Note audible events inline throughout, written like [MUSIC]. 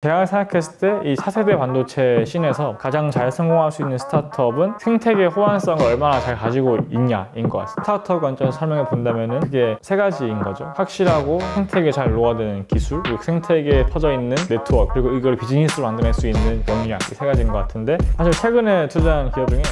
제가 생각했을 때이 차세대 반도체 scene에서 가장 잘 성공할 수 있는 스타트업은 생태계 호환성을 얼마나 잘 가지고 있냐인 것 같습니다. 스타트업 관점에서 설명해 본다면 그게 세 가지인 거죠. 확실하고 생태계 잘 녹아드는 기술, 그리고 생태계에 퍼져 있는 네트워크, 그리고 이걸 비즈니스로 만들어낼 수 있는 역량 이세 가지인 것 같은데 사실 최근에 투자한 기업 중에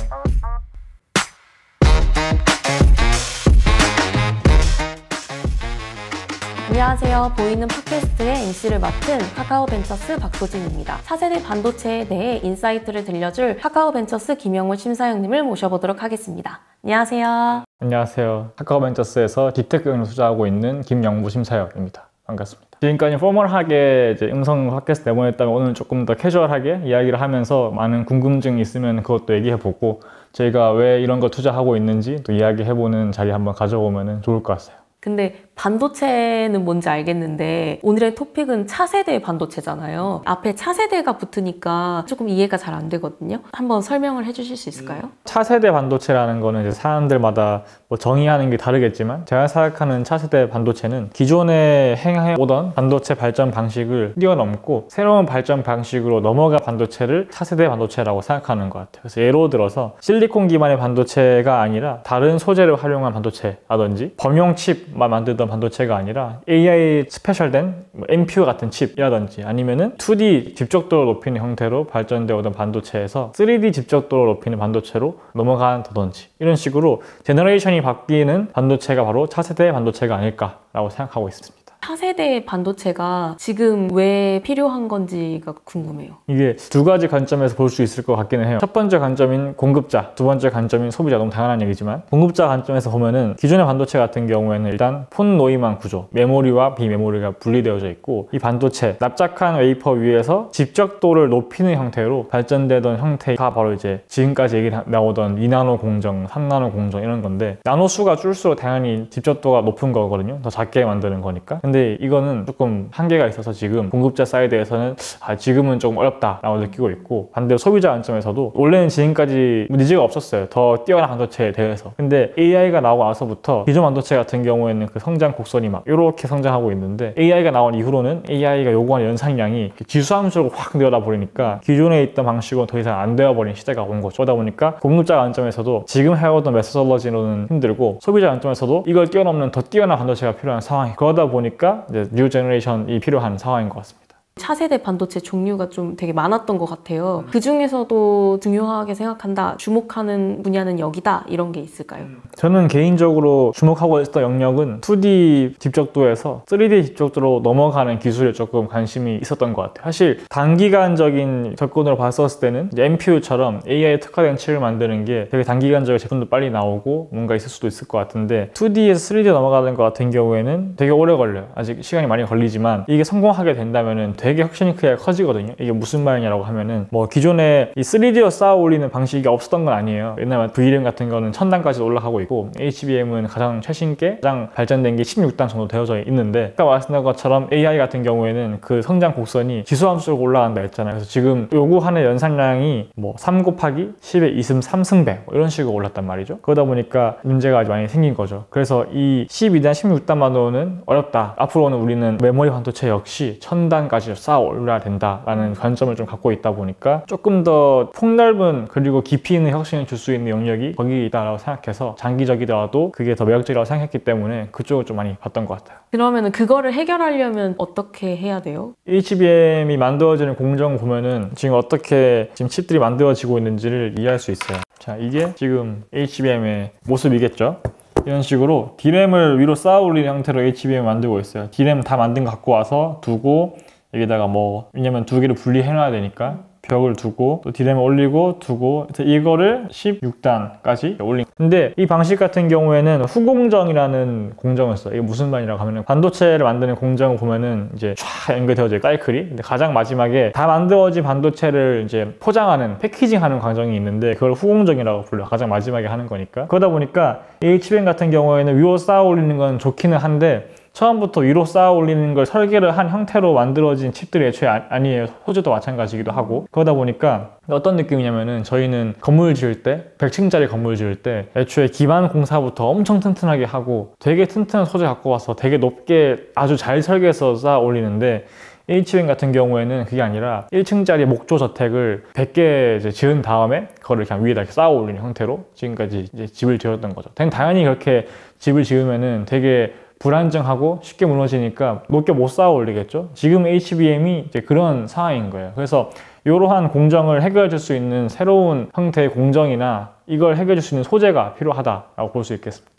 안녕하세요. 보이는 팟캐스트의 MC를 맡은 카카오벤처스 박소진입니다. 차세대 반도체에 대해 인사이트를 들려줄 카카오벤처스 김영무 심사역님을 모셔보도록 하겠습니다. 안녕하세요. 안녕하세요. 카카오벤처스에서 deep tech 영역 투자하고 있는 김영무 심사역입니다. 반갑습니다. 지금까지 formal하게 이제 음성 팟캐스트 내보냈다면 오늘 조금 더 캐주얼하게 이야기를 하면서 많은 궁금증이 있으면 그것도 얘기해보고 저희가 왜 이런 거 투자하고 있는지 또 이야기해보는 자리 한번 가져보면 좋을 것 같아요. 근데 반도체는 뭔지 알겠는데 오늘의 토픽은 차세대 반도체잖아요. 앞에 차세대가 붙으니까 조금 이해가 잘 안 되거든요. 한번 설명을 해주실 수 있을까요? 차세대 반도체라는 거는 이제 사람들마다 뭐 정의하는 게 다르겠지만 제가 생각하는 차세대 반도체는 기존에 행해 오던 반도체 발전 방식을 뛰어넘고 새로운 발전 방식으로 넘어가 반도체를 차세대 반도체라고 생각하는 것 같아요. 그래서 예로 들어서 실리콘 기반의 반도체가 아니라 다른 소재를 활용한 반도체라든지 범용 칩만 만들던 반도체가 아니라 AI 스페셜된 뭐 NPU 같은 칩이라든지 아니면은 2D 집적도를 높이는 형태로 발전되어 오던 반도체에서 3D 집적도를 높이는 반도체로 넘어간다든지 이런 식으로 generation이 바뀌는 반도체가 바로 차세대 반도체가 아닐까라고 생각하고 있습니다. 차세대 반도체가 지금 왜 필요한 건지가 궁금해요. 이게 두 가지 관점에서 볼 수 있을 것 같기는 해요. 첫 번째 관점인 공급자, 두 번째 관점인 소비자 너무 당연한 얘기지만 공급자 관점에서 보면은 기존의 반도체 같은 경우에는 일단 폰 노이만 구조, 메모리와 비메모리가 분리되어져 있고 이 반도체 납작한 웨이퍼 위에서 집적도를 높이는 형태로 발전되던 형태가 바로 이제 지금까지 얘기 나오던 2나노 공정, 3나노 공정 이런 건데 나노 수가 줄수록 당연히 집적도가 높은 거거든요. 더 작게 만드는 거니까. 근데 이거는 조금 한계가 있어서 지금 공급자 사이드에서는 아, 지금은 조금 어렵다라고 느끼고 있고 반대로 소비자 관점에서도 원래는 지금까지 needs가 없었어요. 더 뛰어난 반도체에 대해서. 근데 AI가 나오고 나서부터 기존 반도체 같은 경우에는 그 성장 곡선이 막 이렇게 성장하고 있는데 AI가 나온 이후로는 AI가 요구하는 연산량이 지수함수로 확 늘어나 버리니까 기존에 있던 방식은 더 이상 안 되어버린 시대가 온 거죠. 그러다 보니까 공급자 관점에서도 지금 해오던 methodology로는 힘들고 소비자 관점에서도 이걸 뛰어넘는 더 뛰어난 반도체가 필요한 상황이 그러다 보니까 보니까 이제 new generation이 필요한 상황인 것 같습니다. 차세대 반도체 종류가 좀 되게 많았던 것 같아요. 그 중에서도 중요하게 생각한다, 주목하는 분야는 여기다 이런 게 있을까요? 저는 개인적으로 주목하고 있었던 영역은 2D 집적도에서 3D 집적도로 넘어가는 기술에 조금 관심이 있었던 것 같아요. 사실 단기간적인 접근으로 봤었을 때는 NPU처럼 AI 특화된 칩을 만드는 게 되게 단기간적인 제품도 빨리 나오고 뭔가 있을 수도 있을 것 같은데 2D에서 3D 넘어가는 것 같은 경우에는 되게 오래 걸려요. 아직 시간이 많이 걸리지만 이게 성공하게 된다면 은 되게 혁신이 크게 커지거든요. 이게 무슨 말이냐라고 하면은 뭐 기존에 이 3D로 쌓아 올리는 방식이 없었던 건 아니에요. 옛날 VRAM 같은 거는 천단까지 올라가고 있고 HBM은 가장 최신께 가장 발전된 게 16단 정도 되어져 있는데 아까 말씀드린 것처럼 AI 같은 경우에는 그 성장 곡선이 지수함수로 올라간다 했잖아요. 그래서 지금 요구하는 연산량이 뭐 3 곱하기 10의 2승 3승배 뭐 이런 식으로 올랐단 말이죠. 그러다 보니까 문제가 아주 많이 생긴 거죠. 그래서 이 12단, 16단만으로는 어렵다. 앞으로는 우리는 메모리 반도체 역시 천단까지 쌓아 올려야 된다라는 관점을 좀 갖고 있다 보니까 조금 더 폭넓은 그리고 깊이 있는 혁신을 줄 수 있는 영역이 거기 있다라고 생각해서 장기적이더라도 그게 더 매력적이라고 생각했기 때문에 그쪽을 좀 많이 봤던 것 같아요. 그러면 그거를 해결하려면 어떻게 해야 돼요? HBM이 만들어지는 공정 보면은 지금 어떻게 지금 칩들이 만들어지고 있는지를 이해할 수 있어요. 자, 이게 지금 HBM의 모습이겠죠? 이런 식으로 D램을 위로 쌓아 올리는 형태로 HBM 을 만들고 있어요. D램 다 만든 거 갖고 와서 두고 여기다가 뭐 왜냐면 두 개를 분리해 놔야 되니까. 벽을 두고 또 디램을 올리고 두고. 이거를 16단까지 올린 근데 이 방식 같은 경우에는 후공정이라는 공정을 써 이게 무슨 말이라고 하면은 반도체를 만드는 공정을 보면은 이제 쫙 연결되어져 깔클이. 근데 가장 마지막에 다 만들어진 반도체를 이제 포장하는 패키징하는 과정이 있는데 그걸 후공정이라고 불러. 가장 마지막에 하는 거니까. 그러다 보니까 HBM 같은 경우에는 위로 쌓아 올리는 건 좋기는 한데 처음부터 위로 쌓아 올리는 걸 설계를 한 형태로 만들어진 칩들이 애초에 아, 니에요 소재도 마찬가지기도 하고 그러다 보니까 어떤 느낌이냐면은 저희는 건물 지을 때 100층짜리 건물 지을 때 애초에 기반 공사부터 엄청 튼튼하게 하고 되게 튼튼한 소재 갖고 와서 되게 높게 아주 잘 설계해서 쌓아 올리는데 HBM 같은 경우에는 그게 아니라 1층짜리 목조 저택을 100개 이제 지은 다음에 그거를 그냥 위에다 이렇게 쌓아 올리는 형태로 지금까지 집을 지었던 거죠. 당- 당연히 그렇게 집을 지으면은 되게 불안정하고 쉽게 무너지니까 높게 못 쌓아 올리겠죠. 지금 HBM이 이제 그런 상황인 거예요. 그래서 이러한 공정을 해결해 줄 수 있는 새로운 형태의 공정이나 이걸 해결해 줄 수 있는 소재가 필요하다라고 볼 수 있겠습니다.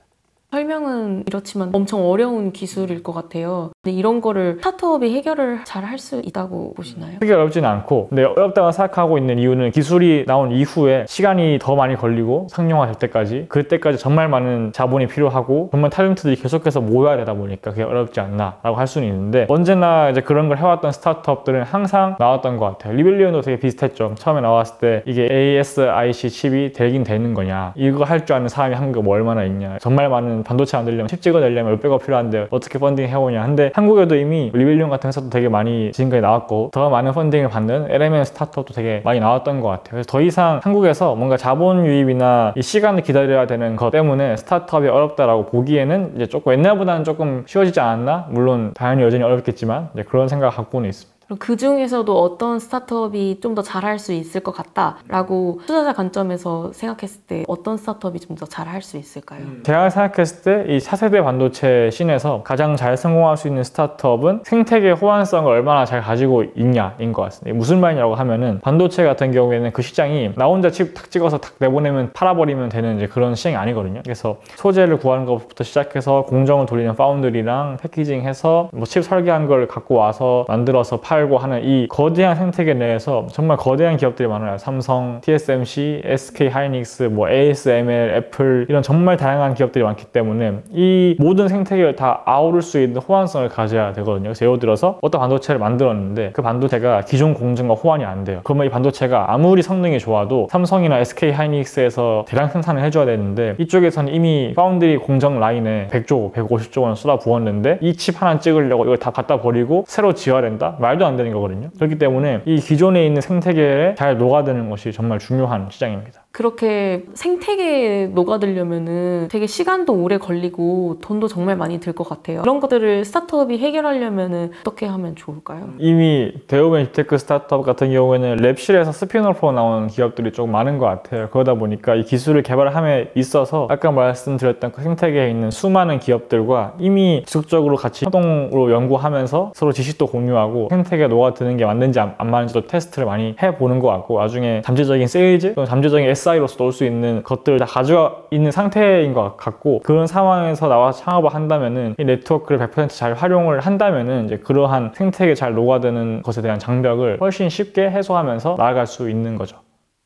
설명은 이렇지만 엄청 어려운 기술일 것 같아요. 근데 이런 거를 스타트업이 해결을 잘 할 수 있다고 보시나요? 크게 어렵지는 않고 근데 어렵다고 생각하고 있는 이유는 기술이 나온 이후에 시간이 더 많이 걸리고 상용화 될 때까지 그때까지 정말 많은 자본이 필요하고 정말 탤런트들이 계속해서 모여야 되다 보니까 그게 어렵지 않나 라고 할 수는 있는데 언제나 이제 그런 걸 해왔던 스타트업들은 항상 나왔던 것 같아요 리벨리온도 되게 비슷했죠 처음에 나왔을 때 이게 ASIC 칩이 되긴 되는 거냐 이거 할 줄 아는 사람이 한국에 뭐 얼마나 있냐 정말 많은 반도체 만들려면 칩 찍어내려면 몇백억 필요한데 어떻게 펀딩 해오냐 근데 한국에도 이미 리벨리온 같은 회사도 되게 많이 지금까지 나왔고 더 많은 펀딩을 받는 LMN 스타트업도 되게 많이 나왔던 것 같아요. 그래서 더 이상 한국에서 뭔가 자본 유입이나 이 시간을 기다려야 되는 것 때문에 스타트업이 어렵다라고 보기에는 이제 조금 옛날보다는 조금 쉬워지지 않았나? 물론 당연히 여전히 어렵겠지만 그런 생각 갖고는 있습니다. 그 중에서도 어떤 스타트업이 좀 더 잘할 수 있을 것 같다라고 투자자 관점에서 생각했을 때 어떤 스타트업이 좀 더 잘할 수 있을까요? 제가 생각했을 때 이 차세대 반도체 scene에서 가장 잘 성공할 수 있는 스타트업은 생태계 호환성을 얼마나 잘 가지고 있냐인 것 같습니다. 무슨 말이냐고 하면은 반도체 같은 경우에는 그 시장이 나 혼자 칩 탁 찍어서 탁 내보내면 팔아버리면 되는 이제 그런 시장이 아니거든요. 그래서 소재를 구하는 것부터 시작해서 공정을 돌리는 파운드리랑 패키징해서 뭐 칩 설계한 걸 갖고 와서 만들어서 팔고 하는 이 거대한 생태계 내에서 정말 거대한 기업들이 많아요. 삼성, TSMC, SK 하이닉스, 뭐 ASML, 애플 이런 정말 다양한 기업들이 많기 때문에 이 모든 생태계를 다 아우를 수 있는 호환성을 가져야 되거든요. 그래서 예를 들어서 어떤 반도체를 만들었는데 그 반도체가 기존 공정과 호환이 안 돼요. 그러면 이 반도체가 아무리 성능이 좋아도 삼성이나 SK 하이닉스에서 대량 생산을 해줘야 되는데 이쪽에서는 이미 파운드리 공정 라인에 100조, 150조 원 쏟아 부었는데 이 칩 하나 찍으려고 이걸 다 갖다 버리고 새로 지어야 된다? 말도 안 되는 거거든요. 그렇기 때문에 이 기존에 있는 생태계에 잘 녹아드는 것이 정말 중요한 시장입니다. 그렇게 생태계에 녹아들려면은 되게 시간도 오래 걸리고 돈도 정말 많이 들 것 같아요. 그런 것들을 스타트업이 해결하려면은 어떻게 하면 좋을까요? 이미 대부분 deep tech 스타트업 같은 경우에는 lab실에서 spin-off로 나오는 기업들이 조금 많은 것 같아요. 그러다 보니까 이 기술을 개발함에 있어서 아까 말씀드렸던 그 생태계에 있는 수많은 기업들과 이미 지속적으로 같이 협동으로 연구하면서 서로 지식도 공유하고 생태계에 녹아드는 게 맞는지 안, 안 맞는지도 테스트를 많이 해보는 것 같고 나중에 잠재적인 sales 또는 잠재적인 SI로서 넣을 수 있는 것들을 다 가지고 있는 상태인 것 같고 그런 상황에서 나와서 창업을 한다면은 이 네트워크를 100%잘 활용을 한다면은 이제 그러한 생태계 잘 녹아드는 것에 대한 장벽을 훨씬 쉽게 해소하면서 나아갈 수 있는 거죠.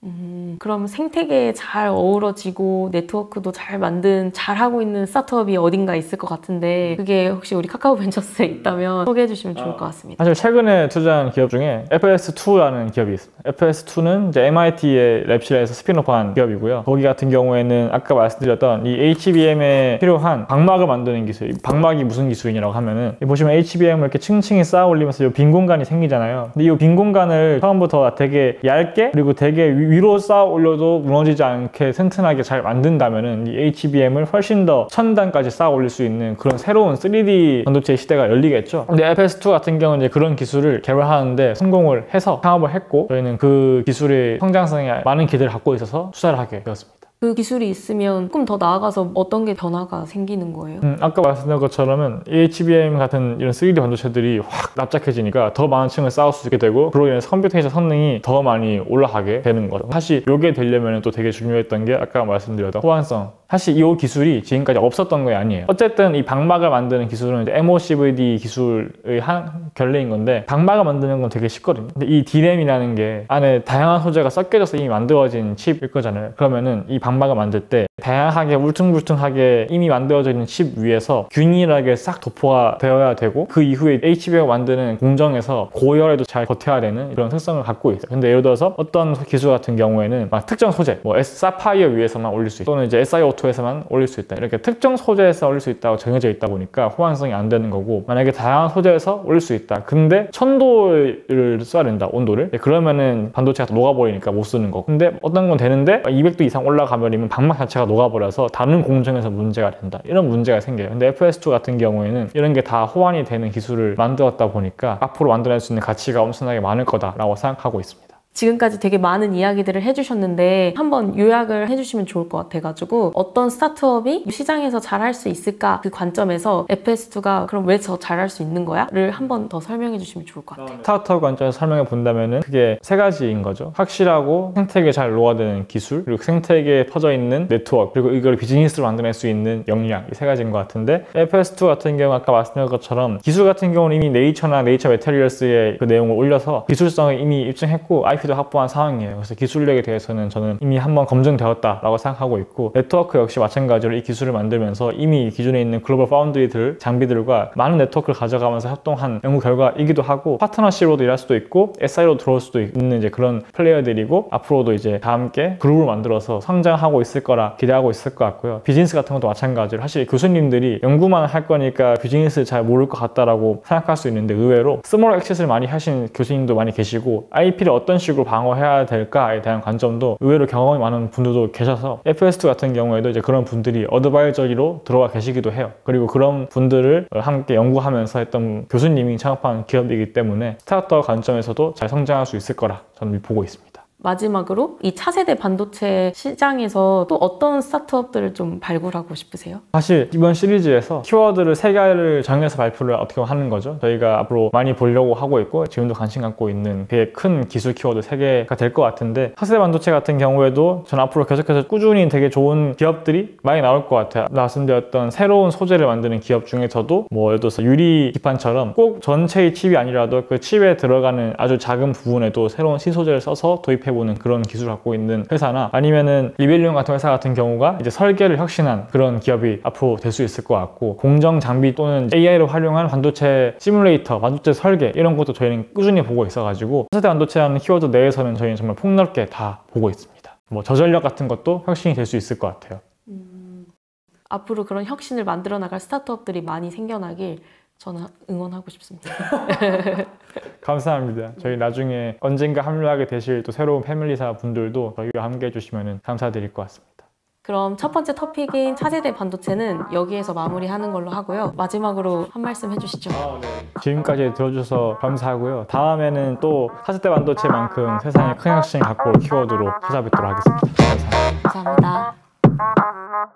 음, 그럼 생태계에 잘 어우러지고 네트워크도 잘 만든 잘 하고 있는 스타트업이 어딘가 있을 것 같은데 그게 혹시 우리 카카오 벤처스에 있다면 소개해 주시면 좋을 것 같습니다. 사실 최근에 투자한 기업 중에 FS2라는 기업이 있습니다. FS2는 이제 MIT의 lab실에서 spin-off한 기업이고요. 거기 같은 경우에는 아까 말씀드렸던 이 HBM에 필요한 박막을 만드는 기술. 이 박막이 무슨 기술이냐고 하면은 이 보시면 HBM을 이렇게 층층이 쌓아 올리면서 이 빈 공간이 생기잖아요. 근데 이 빈 공간을 처음부터 되게 얇게 그리고 되게 위- 위로 쌓아 올려도 무너지지 않게 튼튼하게 잘 만든다면은 이 HBM을 훨씬 더 천단까지 쌓아 올릴 수 있는 그런 새로운 3D 반도체 시대가 열리겠죠. 근데 FS2 같은 경우는 이제 그런 기술을 개발하는데 성공을 해서 창업을 했고 저희는 그 기술의 성장성에 많은 기대를 갖고 있어서 투자를 하게 되었습니다. 그 기술이 있으면 조금 더 나아가서 어떤 게 변화가 생기는 거예요? 음, 아까 말씀드린 것처럼은 HBM 같은 이런 3D 반도체들이 확 납작해지니까 더 많은 층을 쌓을 수 있게 되고 그로 인해서 computation 성능이 더 많이 올라가게 되는 거죠. 사실 이게 되려면 또 되게 중요했던 게 아까 말씀드렸던 호환성. 사실 이 기술이 지금까지 없었던 게 아니에요. 어쨌든 이 박막을 만드는 기술은 이제 MOCVD 기술의 한 갈래인 건데 박막을 만드는 건 되게 쉽거든요. 근데 이 D램이라는 게 안에 다양한 소재가 섞여져서 이미 만들어진 칩일 거잖아요. 그러면은 이 박막을 만들 때 다양하게 울퉁불퉁하게 이미 만들어져 있는 칩 위에서 균일하게 싹 도포가 되어야 되고 그 이후에 HBM을 만드는 공정에서 고열에도 잘 버텨야 되는 그런 특성을 갖고 있어요. 근데 예를 들어서 어떤 기술 같은 경우에는 막 특정 소재, 뭐 S 사파이어 위에서만 올릴 수 있고 또는 이제 SiO2 2에서만 올릴 수 있다. 이렇게 특정 소재에서 올릴 수 있다고 정해져 있다 보니까 호환성이 안 되는 거고 만약에 다양한 소재에서 올릴 수 있다. 근데 1000도를 써야 된다. 온도를. 네, 그러면은 반도체가 녹아버리니까 못 쓰는 거고. 근데 어떤 건 되는데 200도 이상 올라가면 방막 자체가 녹아버려서 다른 공정에서 문제가 된다. 이런 문제가 생겨요. 근데 FS2 같은 경우에는 이런 게 다 호환이 되는 기술을 만들었다 보니까 앞으로 만들어낼 수 있는 가치가 엄청나게 많을 거다라고 생각하고 있습니다. 지금까지 되게 많은 이야기들을 해주셨는데 한번 요약을 해주시면 좋을 것 같아가지고 어떤 스타트업이 시장에서 잘할 수 있을까 그 관점에서 FS2가 그럼 왜더 잘할 수 있는 거야?를 한번 더 설명해 주시면 좋을 것 같아요. 스타트업 관점에서 설명해 본다면 은 그게 세 가지인 거죠. 확실하고 생태계에 잘 조화되는 기술, 그리고 생태계에 퍼져 있는 네트워크, 그리고 이걸 비즈니스로 만들어낼 수 있는 역량 이 세 가지인 것 같은데 FS2 같은 경우 아까 말씀드린 것처럼 기술 같은 경우는 이미 Nature나 Nature Materials의 그 내용을 올려서 기술성을 이미 입증했고 IP 도 확보한 상황이에요. 그래서 기술력에 대해서는 저는 이미 한번 검증되었다라고 생각하고 있고 네트워크 역시 마찬가지로 이 기술을 만들면서 이미 기존에 있는 글로벌 파운드리들 장비들과 많은 네트워크를 가져가면서 협동한 연구 결과이기도 하고 파트너십으로도 일할 수도 있고 SI로 들어올 수도 있는 이제 그런 플레이어들이고 앞으로도 이제 다 함께 그룹을 만들어서 성장하고 있을 거라 기대하고 있을 것 같고요. 비즈니스 같은 것도 마찬가지로 사실 교수님들이 연구만 할 거니까 비즈니스 잘 모를 것 같다라고 생각할 수 있는데 의외로 small exit을 많이 하신 교수님도 많이 계시고 IP를 어떤 식으로 방어해야 될까에 대한 관점도 의외로 경험이 많은 분들도 계셔서 FS2 같은 경우에도 이제 그런 분들이 advisory로 들어와 계시기도 해요. 그리고 그런 분들을 함께 연구하면서 했던 교수님이 창업한 기업이기 때문에 스타트업 관점에서도 잘 성장할 수 있을 거라 저는 보고 있습니다. 마지막으로 이 차세대 반도체 시장에서 또 어떤 스타트업들을 좀 발굴하고 싶으세요? 사실 이번 시리즈에서 키워드를 세 개를 정해서 발표를 어떻게 하는 거죠. 저희가 앞으로 많이 보려고 하고 있고 지금도 관심 갖고 있는 되게 큰 기술 키워드 세 개가 될 것 같은데 차세대 반도체 같은 경우에도 전 앞으로 계속해서 꾸준히 되게 좋은 기업들이 많이 나올 것 같아요. 말씀드렸던 새로운 소재를 만드는 기업 중에서도 뭐 예를 들어서 유리 기판처럼 꼭 전체의 칩이 아니라도 그 칩에 들어가는 아주 작은 부분에도 새로운 신소재를 써서 도입해 보는 그런 기술을 갖고 있는 회사나 아니면은 리벨리온 같은 회사 같은 경우가 이제 설계를 혁신한 그런 기업이 앞으로 될 수 있을 것 같고 공정 장비 또는 AI를 활용한 반도체 시뮬레이터, 반도체 설계 이런 것도 저희는 꾸준히 보고 있어가지고 차세대 반도체라는 키워드 내에서는 저희는 정말 폭넓게 다 보고 있습니다. 뭐 저전력 같은 것도 혁신이 될 수 있을 것 같아요. 앞으로 그런 혁신을 만들어 나갈 스타트업들이 많이 생겨나길 저는 응원하고 싶습니다. [LAUGHS] 감사합니다. 저희 나중에 언젠가 합류하게 되실 또 새로운 패밀리사 분들도 저희와 함께 해주시면 감사드릴 것 같습니다. 그럼 첫 번째 토픽인 차세대 반도체는 여기에서 마무리하는 걸로 하고요. 마지막으로 한 말씀 해주시죠. 지금까지 들어주셔서 감사하고요. 다음에는 또 4세대 반도체만큼 세상에 큰 혁신을 갖고 올 키워드로 찾아뵙도록 하겠습니다. 감사합니다. 감사합니다.